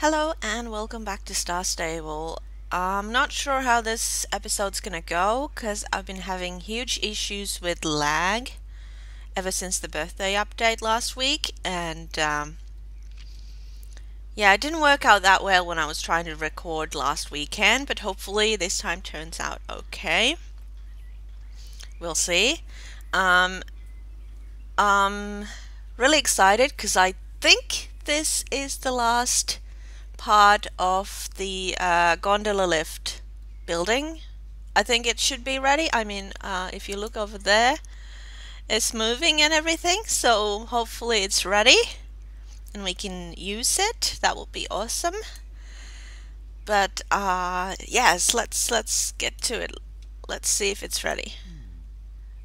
Hello and welcome back to Star Stable. I'm not sure how this episode's gonna go because I've been having huge issues with lag ever since the birthday update last week and um, yeah it didn't work out that well when I was trying to record last weekend but hopefully this time turns out okay. We'll see. Um, I'm really excited because I think this is the last part of the uh, gondola lift building. I think it should be ready. I mean, uh, if you look over there, it's moving and everything. So hopefully it's ready and we can use it. That would be awesome. But uh, yes, let's let's get to it. Let's see if it's ready.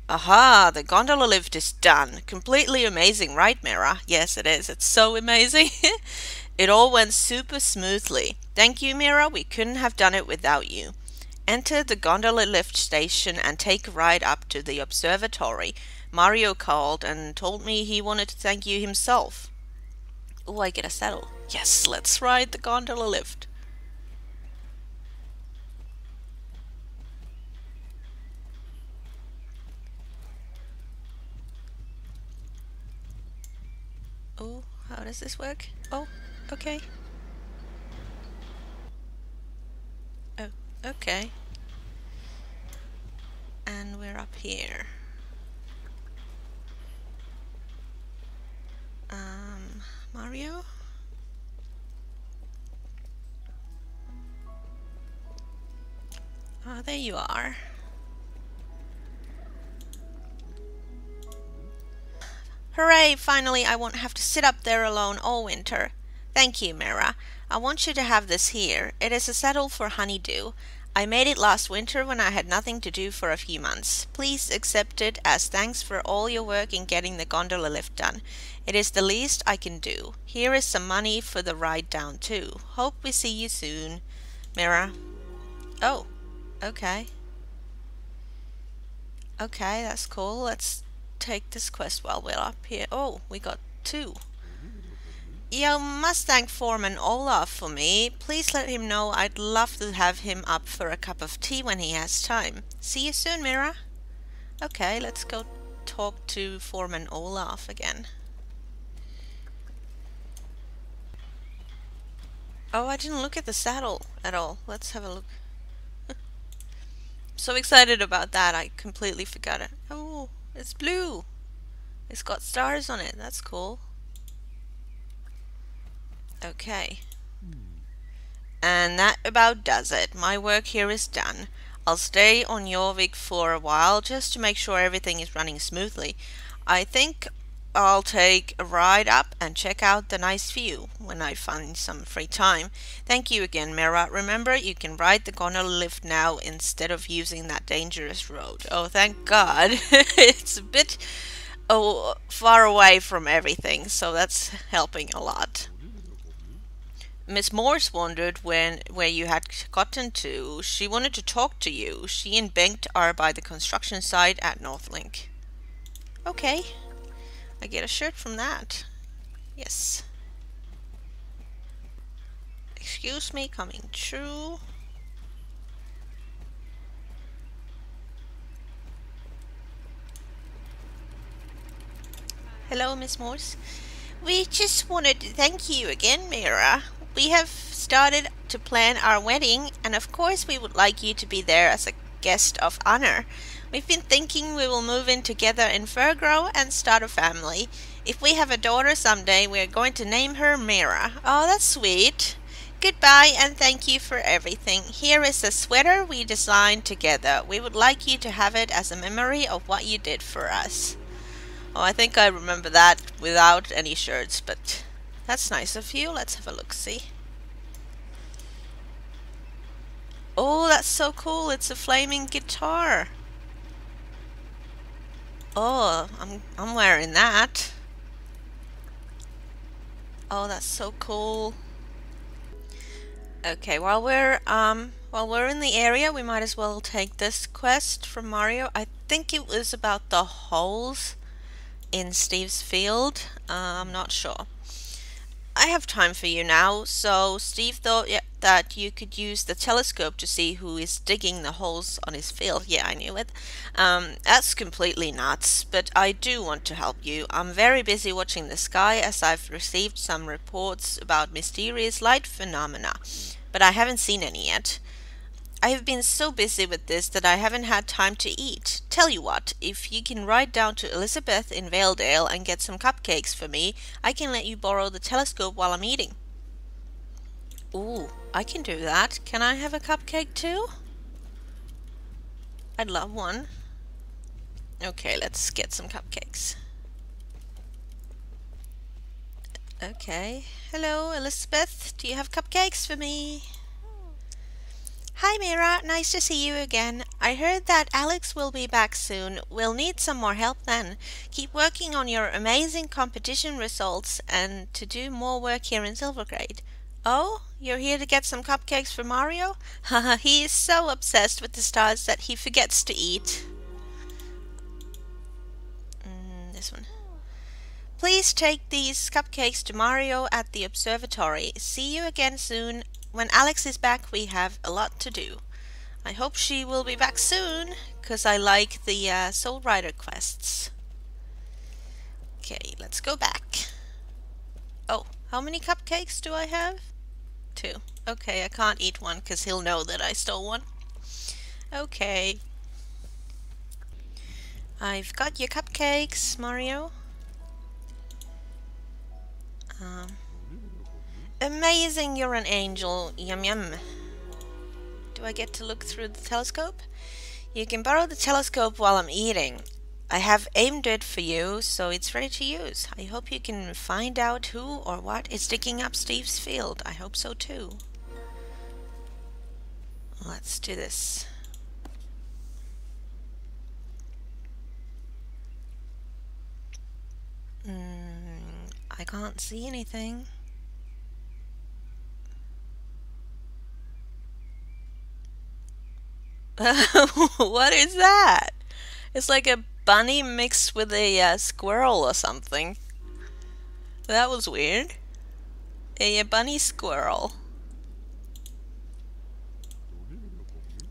Aha, the gondola lift is done. Completely amazing, right, Mira? Yes, it is. It's so amazing. it all went super smoothly. Thank you, Mira. We couldn't have done it without you. Enter the gondola lift station and take a ride up to the observatory. Mario called and told me he wanted to thank you himself. Oh, I get a saddle. Yes, let's ride the gondola lift. Oh, how does this work? Oh, okay. Oh, okay. And we're up here. Um, Mario? Ah, there you are. Hooray! Finally, I won't have to sit up there alone all winter. Thank you, Mira. I want you to have this here. It is a saddle for Honeydew. I made it last winter when I had nothing to do for a few months. Please accept it as thanks for all your work in getting the gondola lift done. It is the least I can do. Here is some money for the ride down too. Hope we see you soon. Mira. Oh, okay. Okay, that's cool. Let's take this quest while we're up here. Oh, we got two. You must thank Foreman Olaf for me. Please let him know I'd love to have him up for a cup of tea when he has time. See you soon, Mira. Okay, let's go talk to Foreman Olaf again. Oh, I didn't look at the saddle at all. Let's have a look. so excited about that, I completely forgot it. Oh, it's blue. It's got stars on it. That's cool. Okay. And that about does it. My work here is done. I'll stay on your Jorvik for a while just to make sure everything is running smoothly. I think I'll take a ride up and check out the nice view when I find some free time. Thank you again, Mira. Remember, you can ride the gondola lift now instead of using that dangerous road. Oh, thank God. it's a bit oh, far away from everything, so that's helping a lot. Miss Morse wondered when where you had gotten to. She wanted to talk to you. She and Bengt are by the construction site at Northlink. Okay. I get a shirt from that. Yes. Excuse me, coming true. Hello, Miss Morse. We just wanted to thank you again, Mira. We have started to plan our wedding, and of course we would like you to be there as a guest of honor. We've been thinking we will move in together in Firgrove and start a family. If we have a daughter someday, we are going to name her Mira. Oh, that's sweet. Goodbye and thank you for everything. Here is a sweater we designed together. We would like you to have it as a memory of what you did for us. Oh, I think I remember that without any shirts, but that's nice of you. Let's have a look, see. Oh, that's so cool. It's a flaming guitar. Oh, I'm I'm wearing that. Oh, that's so cool. Okay, while we're um while we're in the area, we might as well take this quest from Mario. I think it was about the holes in Steve's field. Uh, I'm not sure. I have time for you now, so Steve thought yeah, that you could use the telescope to see who is digging the holes on his field. Yeah, I knew it. Um, that's completely nuts, but I do want to help you. I'm very busy watching the sky as I've received some reports about mysterious light phenomena, but I haven't seen any yet. I have been so busy with this that I haven't had time to eat. Tell you what, if you can ride down to Elizabeth in Valedale and get some cupcakes for me, I can let you borrow the telescope while I'm eating. Ooh, I can do that. Can I have a cupcake too? I'd love one. Okay, let's get some cupcakes. Okay. Hello, Elizabeth. Do you have cupcakes for me? Hi Mira, nice to see you again. I heard that Alex will be back soon. We'll need some more help then. Keep working on your amazing competition results and to do more work here in Silverglade. Oh, you're here to get some cupcakes for Mario? Haha, he is so obsessed with the stars that he forgets to eat. Mm, this one. Please take these cupcakes to Mario at the observatory. See you again soon when Alex is back, we have a lot to do. I hope she will be back soon, because I like the uh, Soul Rider quests. Okay, let's go back. Oh, how many cupcakes do I have? Two. Okay, I can't eat one because he'll know that I stole one. Okay. I've got your cupcakes, Mario. Um, Amazing, you're an angel. Yum yum. Do I get to look through the telescope? You can borrow the telescope while I'm eating. I have aimed it for you, so it's ready to use. I hope you can find out who or what is digging up Steve's field. I hope so too. Let's do this. Mm, I can't see anything. what is that? It's like a bunny mixed with a uh, squirrel or something. That was weird. A, a bunny squirrel.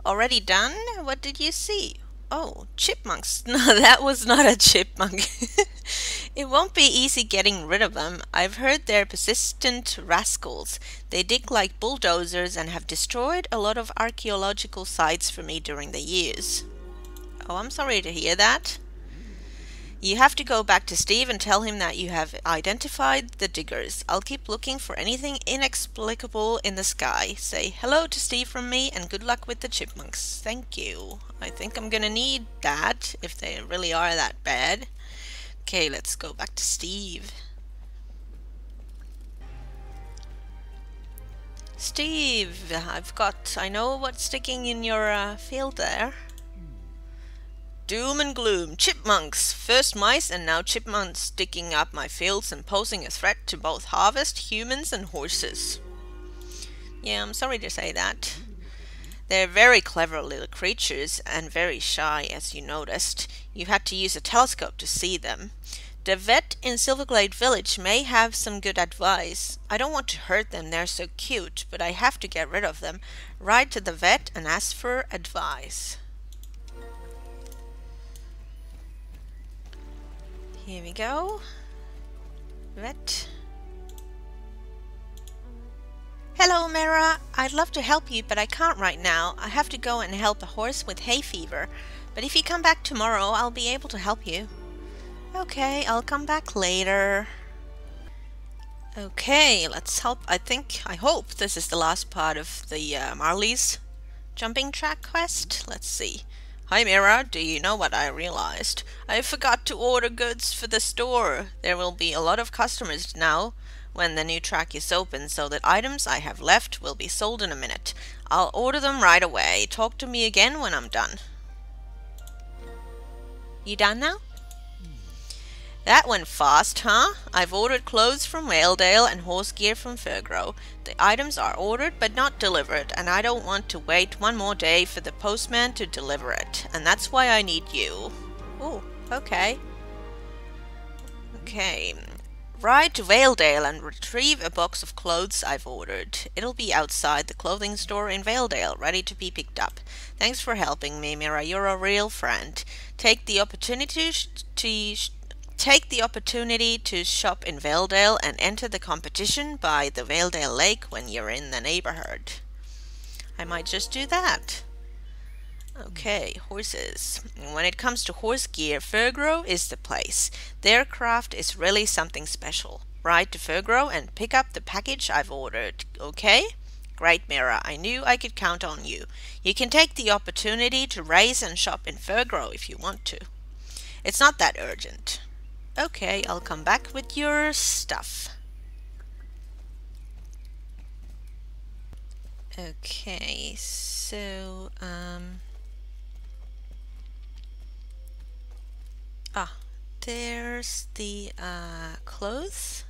Already done? What did you see? Oh, chipmunks. No, that was not a chipmunk. it won't be easy getting rid of them. I've heard they're persistent rascals. They dig like bulldozers and have destroyed a lot of archaeological sites for me during the years. Oh, I'm sorry to hear that. You have to go back to Steve and tell him that you have identified the diggers. I'll keep looking for anything inexplicable in the sky. Say hello to Steve from me and good luck with the chipmunks. Thank you. I think I'm gonna need that if they really are that bad. Okay, let's go back to Steve. Steve, I've got, I know what's sticking in your uh, field there. Doom and gloom. Chipmunks. First mice and now chipmunks sticking up my fields and posing a threat to both harvest, humans and horses. Yeah, I'm sorry to say that. They're very clever little creatures and very shy as you noticed. You had to use a telescope to see them. The vet in Silverglade Village may have some good advice. I don't want to hurt them, they're so cute, but I have to get rid of them. Ride to the vet and ask for advice. Here we go. Vet. Hello, Mira. I'd love to help you, but I can't right now. I have to go and help a horse with hay fever. But if you come back tomorrow, I'll be able to help you. Okay, I'll come back later. Okay, let's help. I think, I hope this is the last part of the uh, Marley's jumping track quest. Let's see. Hi Mira, do you know what I realized? I forgot to order goods for the store. There will be a lot of customers now when the new track is open, so that items I have left will be sold in a minute. I'll order them right away. Talk to me again when I'm done. You done now? That went fast, huh? I've ordered clothes from Valedale and horse gear from Firgrove. The items are ordered but not delivered, and I don't want to wait one more day for the postman to deliver it. And that's why I need you. Oh, okay. Okay. Ride to Valedale and retrieve a box of clothes I've ordered. It'll be outside the clothing store in Valedale, ready to be picked up. Thanks for helping me, Mira. You're a real friend. Take the opportunity to take the opportunity to shop in Valedale and enter the competition by the Valedale Lake when you're in the neighborhood. I might just do that. Okay, horses. When it comes to horse gear, Firgrove is the place. Their craft is really something special. Ride to Firgrove and pick up the package I've ordered, okay? Great Mira, I knew I could count on you. You can take the opportunity to raise and shop in Firgrove if you want to. It's not that urgent. Okay, I'll come back with your stuff. Okay, so, um... Ah, there's the uh, clothes.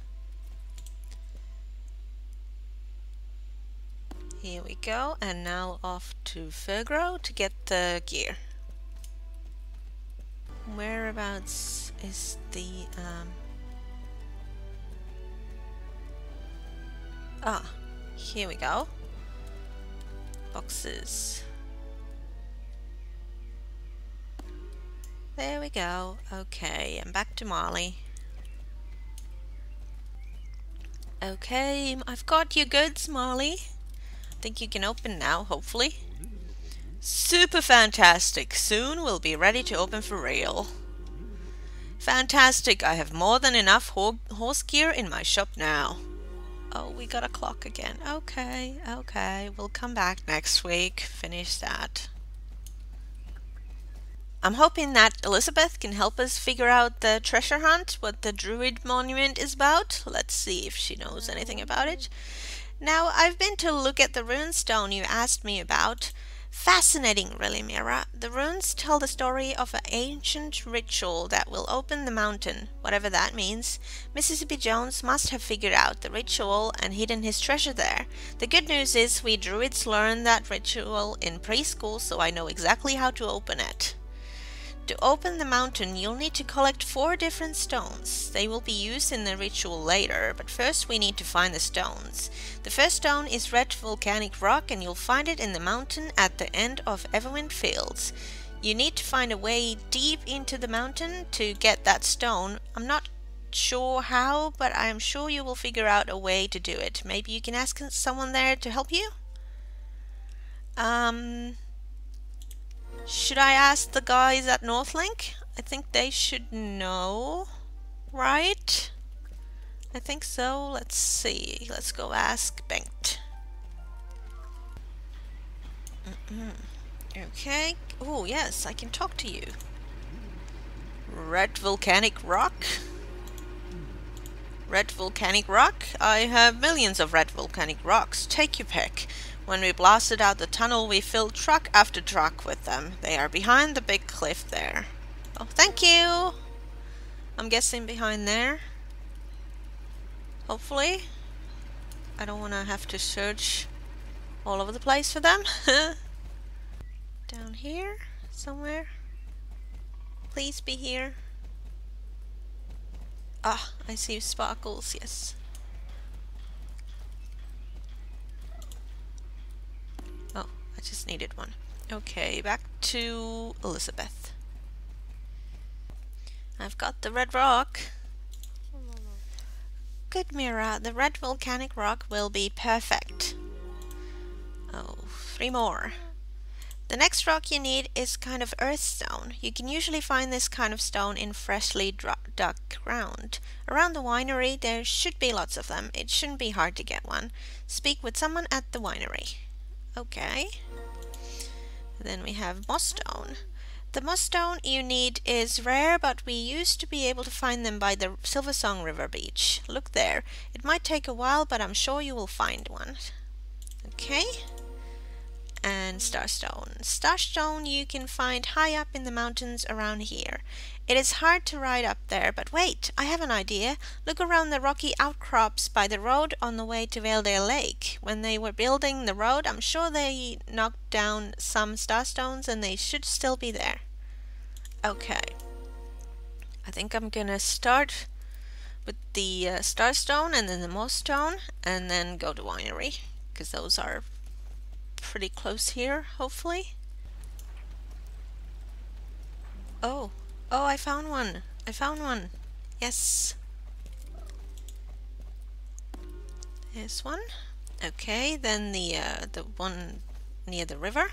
Here we go, and now off to Firgrove to get the gear. Whereabouts is the... Um... Ah, here we go. Boxes. There we go. Okay, I'm back to Molly. Okay, I've got your goods, Molly. I think you can open now, hopefully. Super fantastic. Soon we'll be ready to open for real. Fantastic. I have more than enough ho horse gear in my shop now. Oh, we got a clock again. Okay, okay. We'll come back next week. Finish that. I'm hoping that Elizabeth can help us figure out the treasure hunt, what the Druid Monument is about. Let's see if she knows anything about it. Now, I've been to look at the runestone you asked me about. Fascinating, really, Mira. The runes tell the story of an ancient ritual that will open the mountain, whatever that means. Mississippi Jones must have figured out the ritual and hidden his treasure there. The good news is we druids learned that ritual in preschool, so I know exactly how to open it. To open the mountain, you'll need to collect four different stones. They will be used in the ritual later, but first we need to find the stones. The first stone is red volcanic rock and you'll find it in the mountain at the end of Everwind Fields. You need to find a way deep into the mountain to get that stone. I'm not sure how, but I'm sure you will figure out a way to do it. Maybe you can ask someone there to help you? Um, should I ask the guys at Northlink? I think they should know, right? I think so. Let's see. Let's go ask Bengt. Mm -mm. Okay. Oh, yes, I can talk to you. Red volcanic rock? Red volcanic rock? I have millions of red volcanic rocks. Take your pick. When we blasted out the tunnel, we filled truck after truck with them. They are behind the big cliff there. Oh, thank you! I'm guessing behind there. Hopefully. I don't want to have to search all over the place for them. Down here, somewhere. Please be here. Ah, I see sparkles, yes. I just needed one. Okay, back to Elizabeth. I've got the red rock. Good, Mira. The red volcanic rock will be perfect. Oh, three more. The next rock you need is kind of earth stone. You can usually find this kind of stone in freshly dug ground. Around the winery there should be lots of them. It shouldn't be hard to get one. Speak with someone at the winery. Okay. Then we have mossstone. The mossstone you need is rare, but we used to be able to find them by the Silversong River beach. Look there. It might take a while, but I'm sure you will find one. Okay. And starstone. Starstone you can find high up in the mountains around here. It is hard to ride up there, but wait, I have an idea. Look around the rocky outcrops by the road on the way to Valedale Lake. When they were building the road, I'm sure they knocked down some starstones and they should still be there. Okay. I think I'm gonna start with the uh, Starstone and then the Moss Stone and then go to Winery because those are pretty close here, hopefully. Oh, oh, I found one. I found one. Yes. There's one. Okay, then the uh, the one near the river.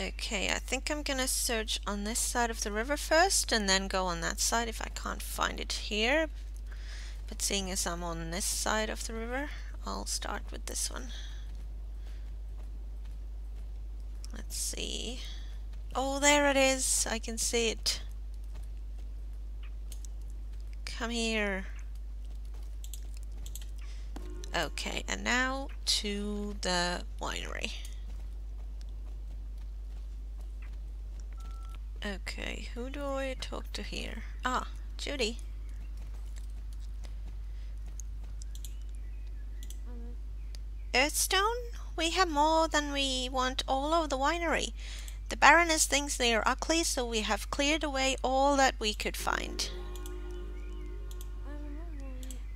Okay, I think I'm gonna search on this side of the river first and then go on that side if I can't find it here. But seeing as I'm on this side of the river, I'll start with this one. Let's see. Oh, there it is. I can see it. Come here. Okay, and now to the winery. Okay, who do I talk to here? Ah, Judy. Earthstone? We have more than we want all over the winery. The Baroness thinks they are ugly, so we have cleared away all that we could find.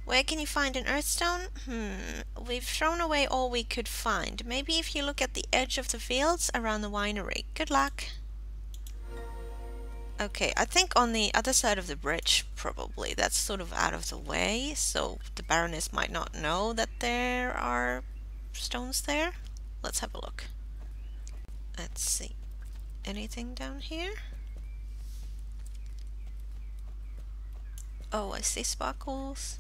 Where can you find an earthstone? Hmm, we've thrown away all we could find. Maybe if you look at the edge of the fields around the winery. Good luck. Okay, I think on the other side of the bridge, probably. That's sort of out of the way, so the Baroness might not know that there are stones there. Let's have a look. Let's see. Anything down here? Oh, I see sparkles.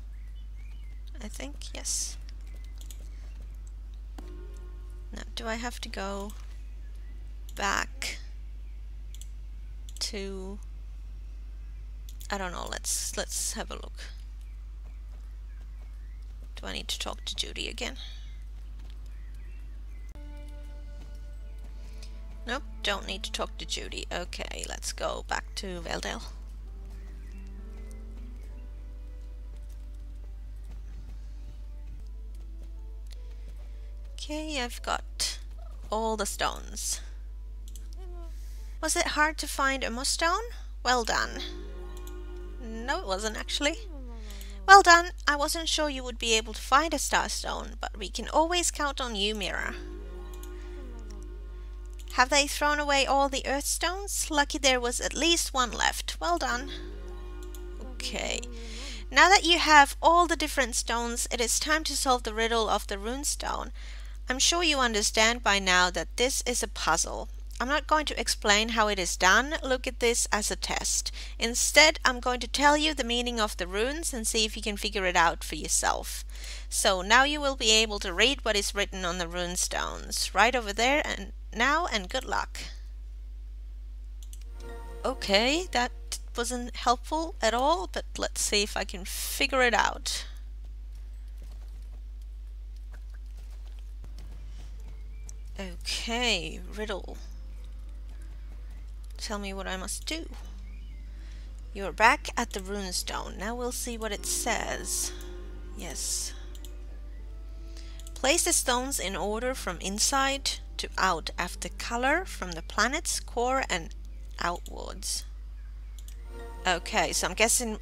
I think, yes. Now, do I have to go back to... I don't know, let's, let's have a look. Do I need to talk to Judy again? Nope, don't need to talk to Judy. Okay, let's go back to Valedale. Okay, I've got all the stones. Was it hard to find a moss stone? Well done. No, it wasn't actually. Well done. I wasn't sure you would be able to find a star stone, but we can always count on you, Mira. Have they thrown away all the earth stones? Lucky there was at least one left. Well done. Okay. Now that you have all the different stones, it is time to solve the riddle of the rune stone. I'm sure you understand by now that this is a puzzle. I'm not going to explain how it is done, look at this as a test. Instead, I'm going to tell you the meaning of the runes and see if you can figure it out for yourself. So now you will be able to read what is written on the rune stones. Right over there and now and good luck. Okay, that wasn't helpful at all, but let's see if I can figure it out. Okay, riddle. Tell me what I must do. You're back at the runestone. Now we'll see what it says. Yes. Place the stones in order from inside to out after color from the planet's core and outwards. Okay, so I'm guessing...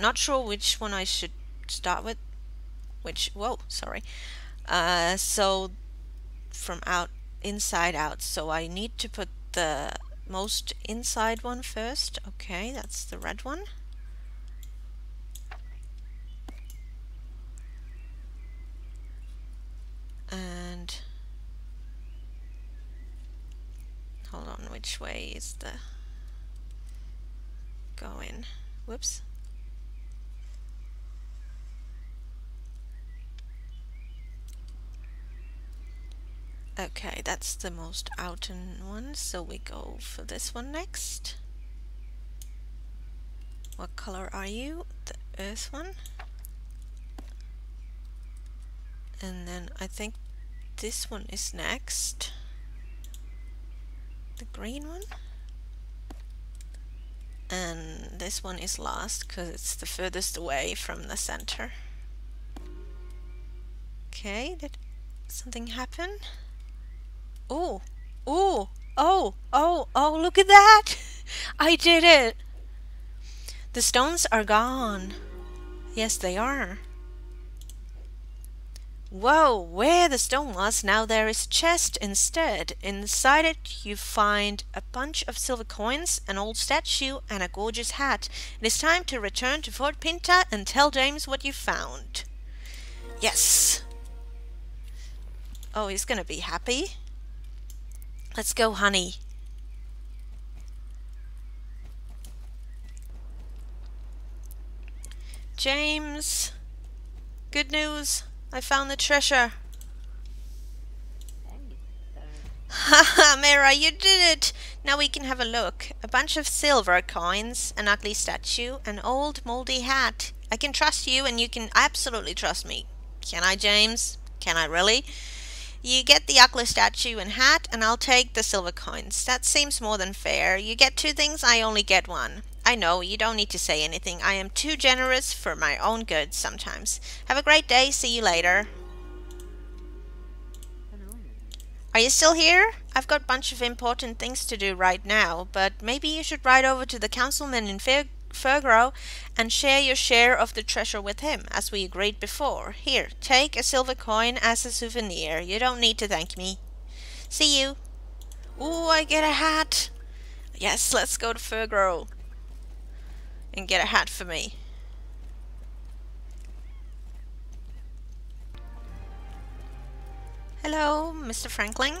Not sure which one I should start with. Which... Whoa, sorry. Uh, so from out inside out so I need to put the most inside one first okay that's the red one and hold on which way is the going whoops Okay, that's the most outer one, so we go for this one next. What color are you? The earth one. And then I think this one is next. The green one. And this one is last because it's the furthest away from the center. Okay, did something happen? Oh, oh, oh, oh, oh, look at that! I did it! The stones are gone. Yes, they are. Whoa, where the stone was, now there is a chest instead. Inside it you find a bunch of silver coins, an old statue, and a gorgeous hat. It is time to return to Fort Pinta and tell James what you found. Yes! Oh, he's gonna be happy. Let's go, honey. James, good news. I found the treasure. Haha, Mira, you did it! Now we can have a look. A bunch of silver coins, an ugly statue, an old moldy hat. I can trust you and you can absolutely trust me. Can I, James? Can I really? You get the ugly statue and hat, and I'll take the silver coins. That seems more than fair. You get two things, I only get one. I know, you don't need to say anything. I am too generous for my own good sometimes. Have a great day. See you later. Are you still here? I've got a bunch of important things to do right now, but maybe you should ride over to the councilman in Fer Firgrove and share your share of the treasure with him, as we agreed before. Here, take a silver coin as a souvenir. You don't need to thank me. See you. Ooh, I get a hat. Yes, let's go to Firgrove and get a hat for me. Hello, Mr. Franklin.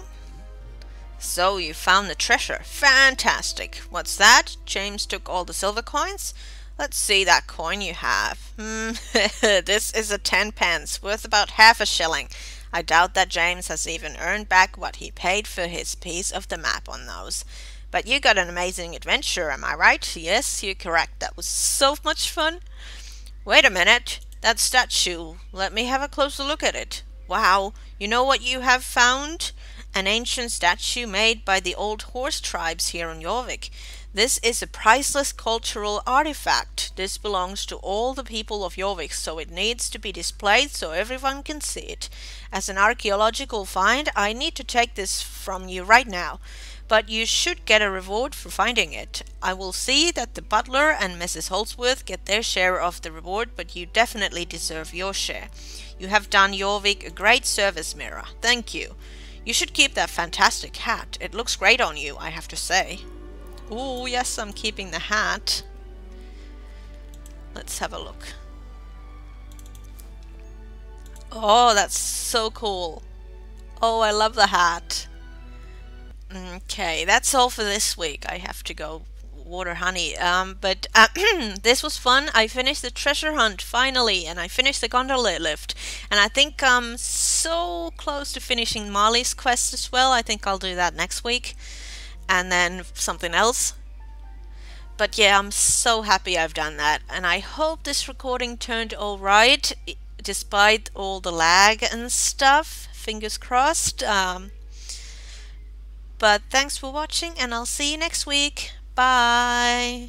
So you found the treasure. Fantastic. What's that? James took all the silver coins? Let's see that coin you have. Hmm, this is a ten pence, worth about half a shilling. I doubt that James has even earned back what he paid for his piece of the map on those. But you got an amazing adventure, am I right? Yes, you're correct. That was so much fun. Wait a minute. That statue. Let me have a closer look at it. Wow. You know what you have found? An ancient statue made by the old horse tribes here in Jorvik. This is a priceless cultural artifact. This belongs to all the people of Jorvik, so it needs to be displayed so everyone can see it. As an archaeological find, I need to take this from you right now but you should get a reward for finding it. I will see that the butler and Mrs. Holsworth get their share of the reward, but you definitely deserve your share. You have done Jorvik a great service, Mira. Thank you. You should keep that fantastic hat. It looks great on you, I have to say. Oh, yes, I'm keeping the hat. Let's have a look. Oh, that's so cool. Oh, I love the hat. Okay, that's all for this week. I have to go water honey. Um, but uh, this was fun. I finished the treasure hunt finally, and I finished the gondola lift. And I think I'm so close to finishing Molly's quest as well. I think I'll do that next week, and then something else. But yeah, I'm so happy I've done that, and I hope this recording turned all right, despite all the lag and stuff. Fingers crossed. Um, but thanks for watching and I'll see you next week. Bye.